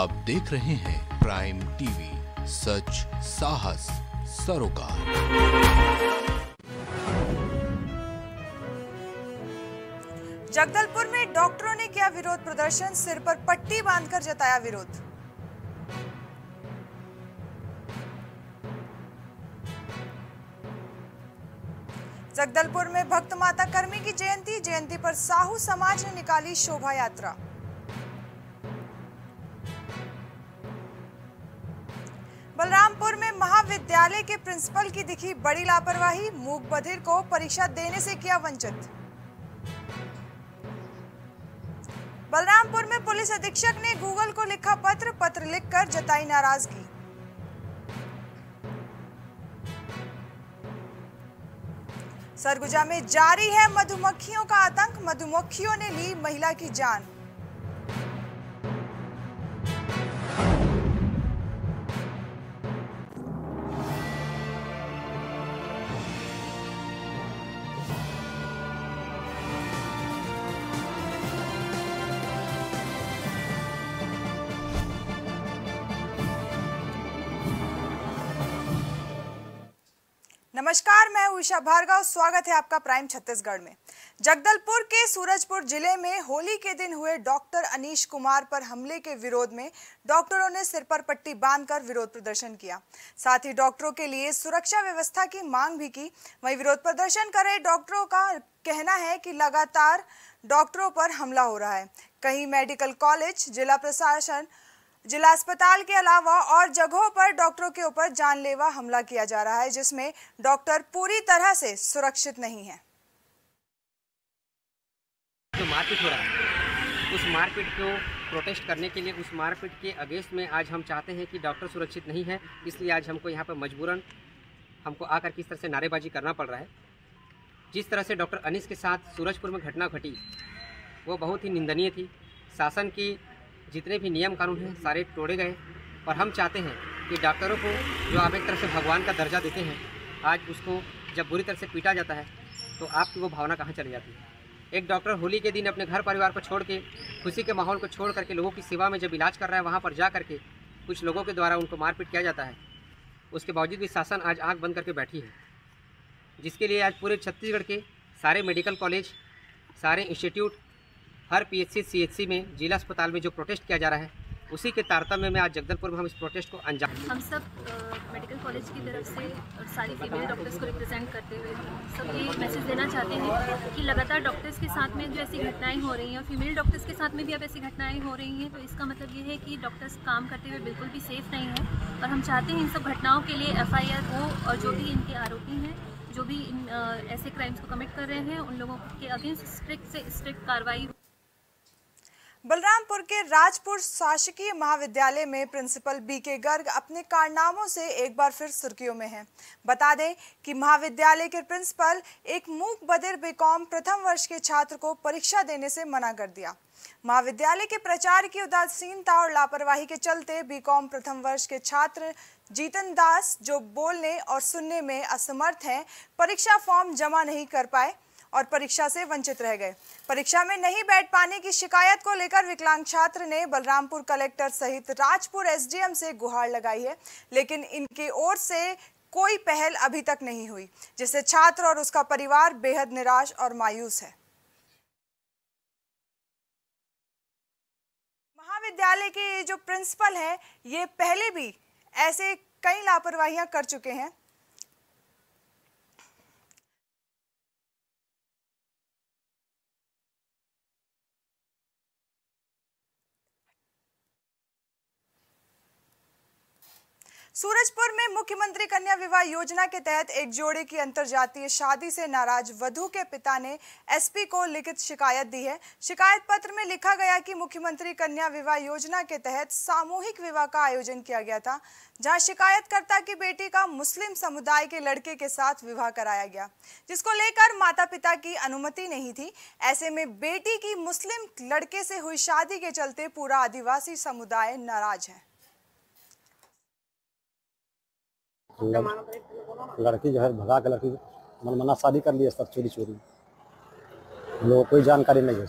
आप देख रहे हैं प्राइम टीवी, सच, साहस, सरोकार। जगदलपुर में डॉक्टरों ने किया विरोध प्रदर्शन, सिर पर पट्टी बांधकर जताया विरोध। जगदलपुर में भक्त माता कर्मी की जयंती जयंती पर साहू समाज ने निकाली शोभा यात्रा। महाविद्यालय के प्रिंसिपल की दिखी बड़ी लापरवाही, मूक बधिर को परीक्षा देने से किया वंचित। बलरामपुर में पुलिस अधीक्षक ने गूगल को लिखा पत्र पत्र लिखकर जताई नाराज़गी। सरगुजा में जारी है मधुमक्खियों का आतंक, मधुमक्खियों ने ली महिला की जान। नमस्कार, मैं उषा भार्गव। स्वागत है आपका प्राइम छत्तीसगढ़ में। जगदलपुर के सूरजपुर ज़िले में होली के दिन हुए डॉक्टर अनीश कुमार पर हमले के विरोध में डॉक्टरों ने सिर पर पट्टी बांधकर विरोध प्रदर्शन किया। साथ ही डॉक्टरों के लिए सुरक्षा व्यवस्था की मांग भी की। वहीं विरोध प्रदर्शन कर रहे डॉक्टरों का कहना है कि लगातार डॉक्टरों पर हमला हो रहा है। कहीं मेडिकल कॉलेज, जिला प्रशासन जिला अस्पताल के अलावा और जगहों पर डॉक्टरों के ऊपर जानलेवा हमला किया जा रहा है, जिसमें डॉक्टर पूरी तरह से सुरक्षित नहीं है। जो मारपीट हो रहा है, उस मारपीट को प्रोटेस्ट करने के लिए, उस मारपीट के अगेंस्ट में आज हम चाहते हैं कि डॉक्टर सुरक्षित नहीं है, इसलिए आज हमको यहाँ पर मजबूरन हमको आकर किस तरह से नारेबाजी करना पड़ रहा है। जिस तरह से डॉक्टर अनिस के साथ सूरजपुर में घटना घटी, वो बहुत ही निंदनीय थी। शासन की जितने भी नियम कानून हैं, सारे तोड़े गए और हम चाहते हैं कि डॉक्टरों को जो आप एक तरह से भगवान का दर्जा देते हैं, आज उसको जब बुरी तरह से पीटा जाता है तो आपकी वो भावना कहाँ चली जाती है? एक डॉक्टर होली के दिन अपने घर परिवार को छोड़ के, खुशी के माहौल को छोड़ करके, लोगों की सेवा में जब इलाज कर रहा है, वहाँ पर जा करके कुछ लोगों के द्वारा उनको मारपीट किया जाता है। उसके बावजूद भी शासन आज आँख बंद करके बैठी है। जिसके लिए आज पूरे छत्तीसगढ़ के सारे मेडिकल कॉलेज, सारे इंस्टीट्यूट हर पीएचसी, सीएचसी में, जिला अस्पताल में जो प्रोटेस्ट किया जा रहा है, उसी के तारतम्य में आज जगदलपुर में हम इस प्रोटेस्ट को अंजाम हम सब मेडिकल कॉलेज की तरफ़ से और सारी फीमेल डॉक्टर्स को रिप्रेजेंट करते हुए सब ये मैसेज देना चाहते हैं कि लगातार डॉक्टर्स के साथ में जो ऐसी घटनाएँ हो रही हैं और फीमेल डॉक्टर्स के साथ में भी अब ऐसी घटनाएँ हो रही हैं तो इसका मतलब ये है कि डॉक्टर्स काम करते हुए बिल्कुल भी सेफ़ नहीं है और हम चाहते हैं इन सब घटनाओं के लिए एफआईआर हो और जो भी इनके आरोपी हैं, जो भी इन ऐसे क्राइम्स को कमिट कर रहे हैं, उन लोगों के अगेंस्ट स्ट्रिक्ट से स्ट्रिक्ट कार्रवाई बलरामपुर के राजपुर शासकीय महाविद्यालय में प्रिंसिपल बीके गर्ग अपने कारनामों से एक बार फिर सुर्खियों में हैं। बता दें कि महाविद्यालय के प्रिंसिपल एक मूक बधिर बीकॉम प्रथम वर्ष के छात्र को परीक्षा देने से मना कर दिया महाविद्यालय के प्रचार की उदासीनता और लापरवाही के चलते बीकॉम प्रथम वर्ष के छात्र जीतन दास जो बोलने और सुनने में असमर्थ हैं, परीक्षा फॉर्म जमा नहीं कर पाए और परीक्षा से वंचित रह गए। परीक्षा में नहीं बैठ पाने की शिकायत को लेकर विकलांग छात्र ने बलरामपुर कलेक्टर सहित राजपुर एसडीएम से गुहार लगाई है, लेकिन इनकी ओर से कोई पहल अभी तक नहीं हुई, जिससे छात्र और उसका परिवार बेहद निराश और मायूस है। महाविद्यालय के जो प्रिंसिपल है, ये पहले भी ऐसे कई लापरवाहियाँ कर चुके हैं सूरजपुर में मुख्यमंत्री कन्या विवाह योजना के तहत एक जोड़े की अंतरजातीय शादी से नाराज़ वधु के पिता ने एसपी को लिखित शिकायत दी है। शिकायत पत्र में लिखा गया कि मुख्यमंत्री कन्या विवाह योजना के तहत सामूहिक विवाह का आयोजन किया गया था, जहाँ शिकायतकर्ता की बेटी का मुस्लिम समुदाय के लड़के के साथ विवाह कराया गया, जिसको लेकर माता पिता की अनुमति नहीं थी। ऐसे में बेटी की मुस्लिम लड़के से हुई शादी के चलते पूरा आदिवासी समुदाय नाराज़ है। लड़की जो है भगा के लड़की मनमना शादी कर लिए सब चोरी चोरी। लोगों को कोई जानकारी नहीं है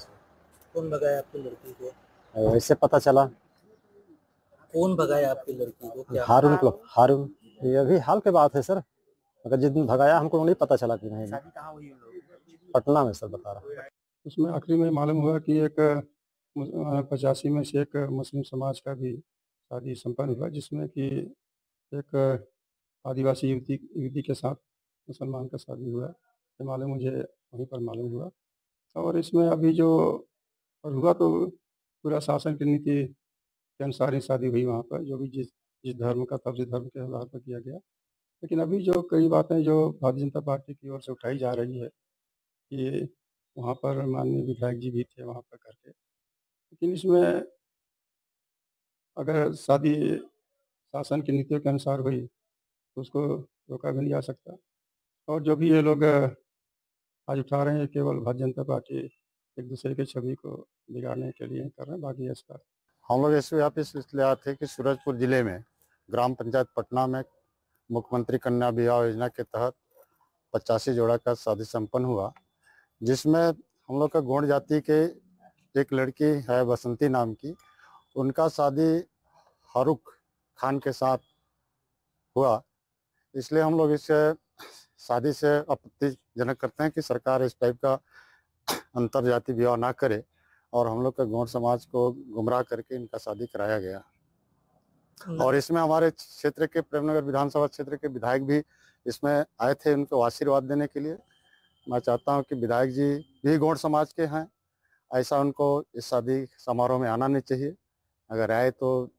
कौन भगाया आपकी लड़की को? इससे पता चला। कौन भगाया आपकी लड़की को? क्या? हारून को हारून। ये अभी हाल के बात है सर। अगर जिस दिन भगाया हमको नहीं पता चला कि नहीं? पटना में सर बता रहा उसमें आखिरी में मालूम हुआ कि एक पचासी में से एक मुस्लिम समाज का भी शादी संपन्न हुआ जिसमें कि एक आदिवासी युवती युवती के साथ मुसलमान का शादी हुआ ये मालूम मुझे, वहीं पर मालूम हुआ। और इसमें अभी जो और हुआ तो पूरा शासन की नीति के अनुसार ही शादी हुई वहाँ पर, जो भी जिस जिस धर्म का, तब जिस धर्म के आधार पर किया गया। लेकिन अभी जो कई बातें जो भारतीय जनता पार्टी की ओर से उठाई जा रही है कि वहाँ पर माननीय विधायक जी भी थे वहाँ पर करके। लेकिन इसमें अगर शादी शासन की नीतियों के अनुसार हुई उसको रोका भी नहीं जा सकता। और जो भी ये लोग आज उठा रहे हैं, केवल भारतीय जनता पार्टी एक दूसरे की छवि को बिगाड़ने के लिए कर रहे हैं, बाकी इसका हम लोग ऐसे यहाँ पे इसलिए आए थे कि सूरजपुर ज़िले में ग्राम पंचायत पटना में मुख्यमंत्री कन्या विवाह योजना के तहत पचासी जोड़ा का शादी संपन्न हुआ, जिसमें हम लोग का गोंड जाति के एक लड़की है बसंती नाम की, उनका शादी फारूक खान के साथ हुआ। इसलिए हम लोग इस शादी से आपत्तिजनक करते हैं कि सरकार इस टाइप का अंतर जाति विवाह ना करे और हम लोग का गौर समाज को गुमराह करके इनका शादी कराया गया। और इसमें हमारे क्षेत्र के प्रेमनगर विधानसभा क्षेत्र के विधायक भी इसमें आए थे उनको आशीर्वाद देने के लिए। मैं चाहता हूँ कि विधायक जी भी गौड़ समाज के हैं ऐसा उनको इस शादी समारोह में आना नहीं चाहिए। अगर आए तो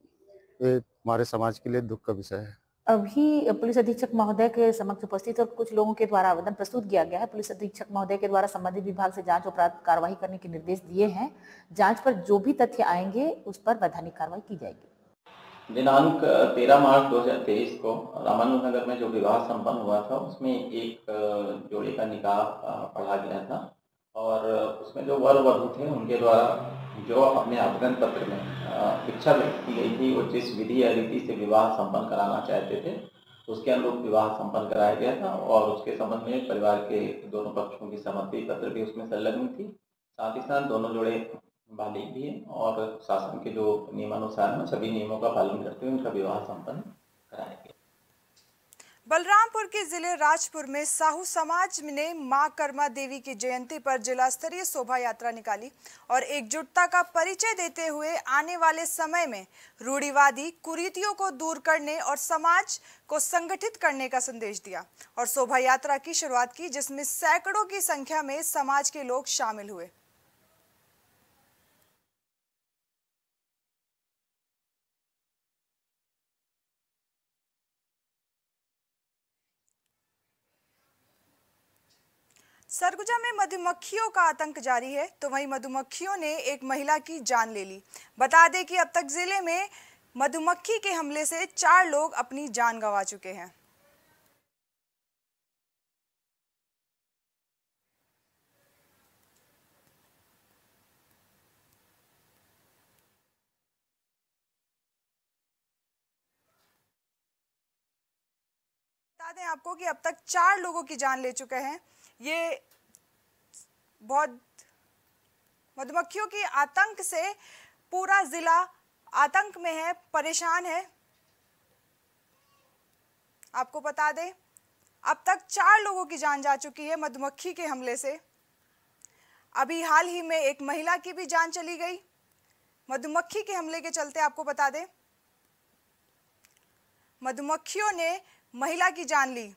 ये हमारे समाज के लिए दुख का विषय है। अभी पुलिस अधीक्षक महोदय के समक्ष उपस्थित और कुछ लोगों के द्वारा आवेदन प्रस्तुत किया गया है। पुलिस अधीक्षक महोदय के द्वारा संबंधित विभाग से जाँच अपराध कार्रवाई करने के निर्देश दिए हैं। जाँच पर जो भी तथ्य आएँगे, उस पर वैधानिक कार्रवाई की जाएगी। दिनांक तेरह मार्च 2023 को रामानुज नगर में जो विवाह संपन्न हुआ था, उसमें एक जोड़े का निकाह पढ़ा गया था और उसमें जो वर वधु थे, उनके द्वारा जो अपने आवेदन पत्र में इच्छा व्यक्त की गई थी, वो जिस विधि या रीति से विवाह संपन्न कराना चाहते थे, उसके अनुरूप विवाह संपन्न कराया गया था और उसके संबंध में परिवार के दोनों पक्षों की सहमति पत्र भी उसमें संलग्न थी। साथ ही साथ दोनों जोड़े बालिक भी हैं और शासन के जो नियमानुसार सभी नियमों का पालन करते हुए उनका विवाह संपन्न कराया बलरामपुर के ज़िले राजपुर में साहू समाज ने माँ कर्मा देवी की जयंती पर जिला स्तरीय शोभा यात्रा निकाली और एकजुटता का परिचय देते हुए आने वाले समय में रूढ़ीवादी कुरीतियों को दूर करने और समाज को संगठित करने का संदेश दिया और शोभा यात्रा की शुरुआत की, जिसमें सैकड़ों की संख्या में समाज के लोग शामिल हुए। सरगुजा में मधुमक्खियों का आतंक जारी है तो वहीं मधुमक्खियों ने एक महिला की जान ले ली। बता दें कि अब तक ज़िले में मधुमक्खी के हमले से चार लोग अपनी जान गंवा चुके हैं। बता दें आपको कि अब तक चार लोगों की जान ले चुके हैं। ये बहुत मधुमक्खियों की आतंक से पूरा जिला आतंक में है, परेशान है। आपको बता दें, अब तक चार लोगों की जान जा चुकी है मधुमक्खी के हमले से। अभी हाल ही में एक महिला की भी जान चली गई। मधुमक्खी के हमले के चलते आपको बता दें, मधुमक्खियों ने महिला की जान ली।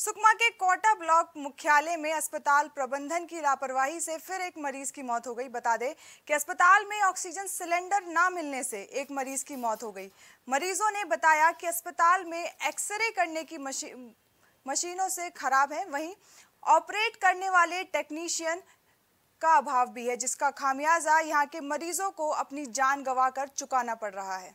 सुकमा के कोटा ब्लॉक मुख्यालय में अस्पताल प्रबंधन की लापरवाही से फिर एक मरीज़ की मौत हो गई। बता दें कि अस्पताल में ऑक्सीजन सिलेंडर ना मिलने से एक मरीज़ की मौत हो गई। मरीजों ने बताया कि अस्पताल में एक्सरे करने की मशी, मशीनों से खराब है। वहीं ऑपरेट करने वाले टेक्नीशियन का अभाव भी है जिसका खामियाजा यहाँ के मरीजों को अपनी जान गंवाकर चुकाना पड़ रहा है।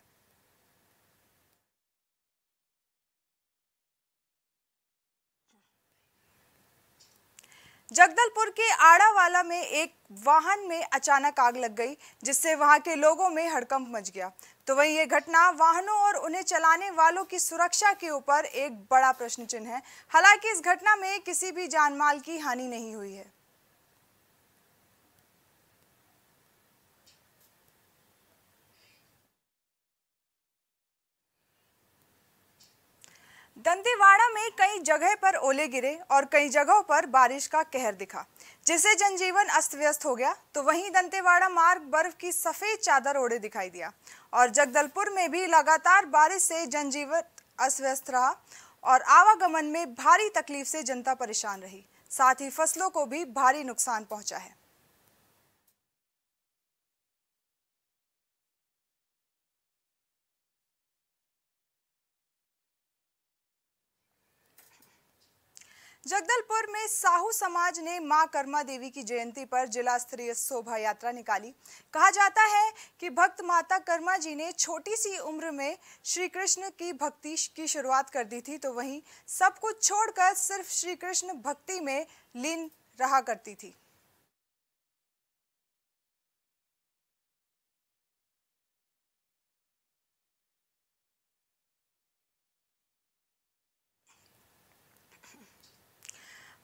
जगदलपुर के आड़ावाला में एक वाहन में अचानक आग लग गई, जिससे वहाँ के लोगों में हड़कंप मच गया। तो वही ये घटना वाहनों और उन्हें चलाने वालों की सुरक्षा के ऊपर एक बड़ा प्रश्न चिन्ह है। हालाँकि इस घटना में किसी भी जानमाल की हानि नहीं हुई है। दंतेवाड़ा में कई जगह पर ओले गिरे और कई जगहों पर बारिश का कहर दिखा। जिससे जनजीवन अस्त व्यस्त हो गया तो वहीं दंतेवाड़ा मार्ग बर्फ़ की सफ़ेद चादर ओढ़े दिखाई दिया। और जगदलपुर में भी लगातार बारिश से जनजीवन अस्त व्यस्त रहा और आवागमन में भारी तकलीफ़ से जनता परेशान रही। साथ ही फ़सलों को भी भारी नुकसान पहुँचा है। जगदलपुर में साहू समाज ने माँ कर्मा देवी की जयंती पर जिला स्तरीय शोभा यात्रा निकाली। कहा जाता है कि भक्त माता कर्मा जी ने छोटी सी उम्र में श्री कृष्ण की भक्ति की शुरुआत कर दी थी तो वहीं सब कुछ छोड़कर सिर्फ़ श्री कृष्ण भक्ति में लीन रहा करती थी।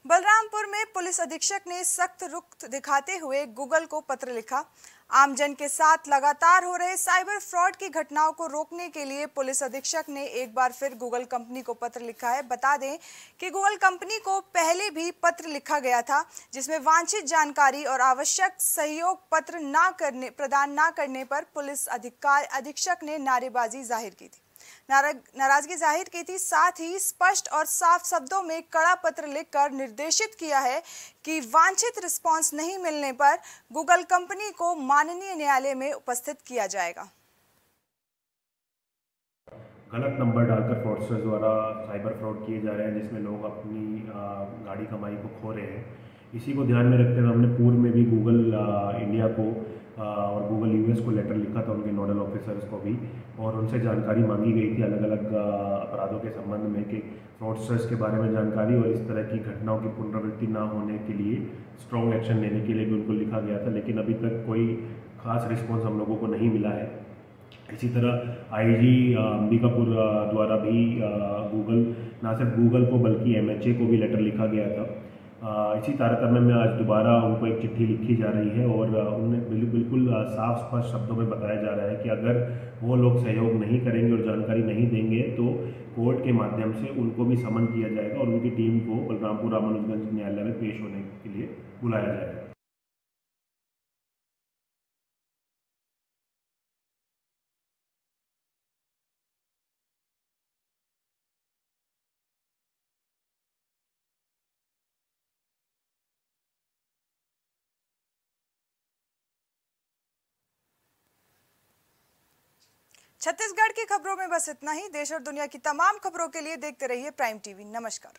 बलरामपुर में पुलिस अधीक्षक ने सख्त रुख दिखाते हुए गूगल को पत्र लिखा। आमजन के साथ लगातार हो रहे साइबर फ्रॉड की घटनाओं को रोकने के लिए पुलिस अधीक्षक ने एक बार फिर गूगल कंपनी को पत्र लिखा है। बता दें कि गूगल कंपनी को पहले भी पत्र लिखा गया था, जिसमें वांछित जानकारी और आवश्यक सहयोग पत्र ना करने, प्रदान ना करने पर पुलिस अधिकार अधीक्षक ने नारेबाजी ज़ाहिर की थी। नाराज़गी ज़ाहिर की थी, साथ ही स्पष्ट और साफ़ शब्दों में कड़ा पत्र लिखकर निर्देशित किया है कि वांछित रिस्पांस नहीं मिलने पर गूगल कंपनी को माननीय न्यायालय में उपस्थित किया जाएगा। गलत नंबर डालकर फ्रॉडस्टर्स द्वारा साइबर फ्रॉड किए जा रहे हैं, जिसमें लोग अपनी गाड़ी कमाई को खो रहे हैं। इसी को ध्यान में रखते हुए हमने पूर्व में भी गूगल इंडिया को और गूगल यूएस को लेटर लिखा था उनके नोडल ऑफिसर्स को भी, और उनसे जानकारी मांगी गई थी अलग अलग अपराधों के संबंध में कि फ्रॉडस्टर्स के बारे में जानकारी और इस तरह की घटनाओं की पुनरावृत्ति ना होने के लिए स्ट्रॉन्ग एक्शन लेने के लिए भी उनको लिखा गया था, लेकिन अभी तक कोई खास रिस्पॉन्स हम लोगों को नहीं मिला है। इसी तरह आईजी अंबिकापुर द्वारा भी गूगल ना सिर्फ़ गूगल को बल्कि एमएचए को भी लेटर लिखा गया था। इसी तारतम्य में आज दोबारा उनको एक चिट्ठी लिखी जा रही है और उन्हें बिल्कुल साफ़ स्पष्ट शब्दों में बताया जा रहा है कि अगर वो लोग सहयोग नहीं करेंगे और जानकारी नहीं देंगे तो कोर्ट के माध्यम से उनको भी समन किया जाएगा और उनकी टीम को बलरामपुर रामानुजगंज न्यायालय में पेश होने के लिए बुलाया जाएगा। छत्तीसगढ़ की खबरों में बस इतना ही। देश और दुनिया की तमाम खबरों के लिए देखते रहिए प्राइम टीवी। नमस्कार।